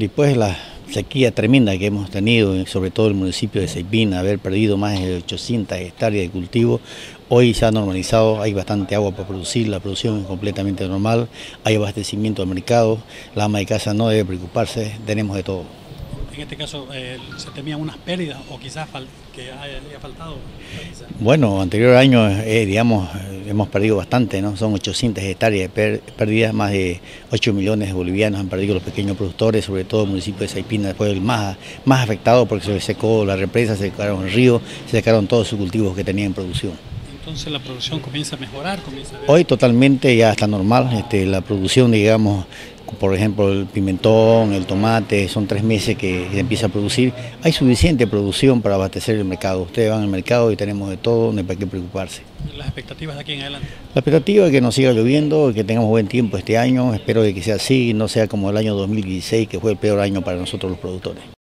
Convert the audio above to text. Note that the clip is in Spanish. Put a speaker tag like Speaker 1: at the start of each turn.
Speaker 1: después de la sequía tremenda que hemos tenido, sobre todo el municipio de Seipín, haber perdido más de 800 hectáreas de cultivo, hoy se ha normalizado, hay bastante agua para producir, la producción es completamente normal, hay abastecimiento al mercado, la ama de casa no debe preocuparse, tenemos de todo
Speaker 2: en este caso eh, se temían unas pérdidas o quizás que haya, faltado?
Speaker 1: Bueno, anterior año, eh, digamos, hemos perdido bastante, ¿no? Son 800 hectáreas de pérdidas, más de 8 millones de bolivianos han perdido los pequeños productores, sobre todo el municipio de Saipina fue el más, más afectado porque se secó la represa, se secaron el río, se secaron todos sus cultivos que tenían en producción.
Speaker 2: Entonces la producción comienza a mejorar, comienza
Speaker 1: Hoy totalmente ya está normal, este, la producción, digamos, por ejemplo, el pimentón, el tomate, son tres meses que se empieza a producir. Hay suficiente producción para abastecer el mercado. Ustedes van al mercado y tenemos de todo, no hay para qué preocuparse.
Speaker 2: ¿Las expectativas de aquí en adelante?
Speaker 1: La expectativa es que nos siga lloviendo, que tengamos buen tiempo este año. Espero que sea así, no sea como el año 2016, que fue el peor año para nosotros los productores.